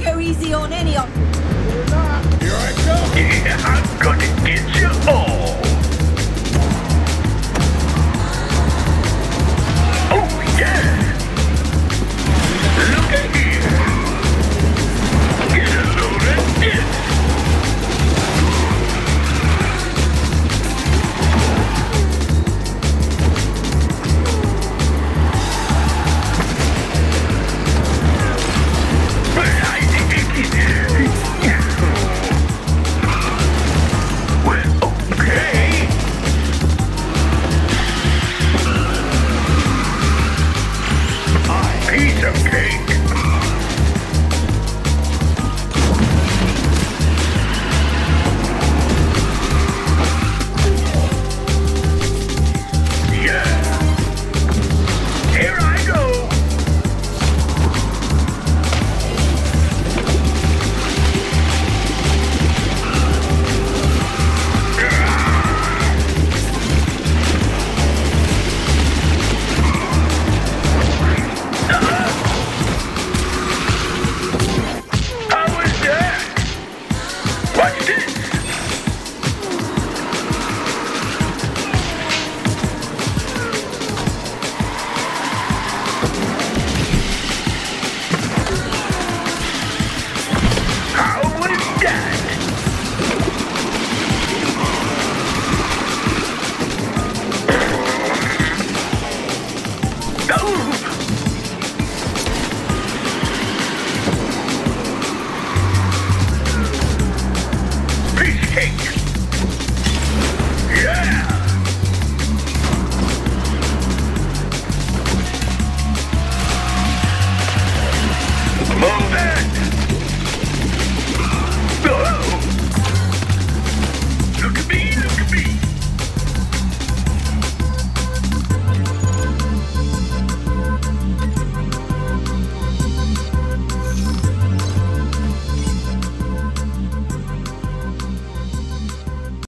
Go easy on any of them. Here I go. Yeah, I've got to get you. Fuck, you did.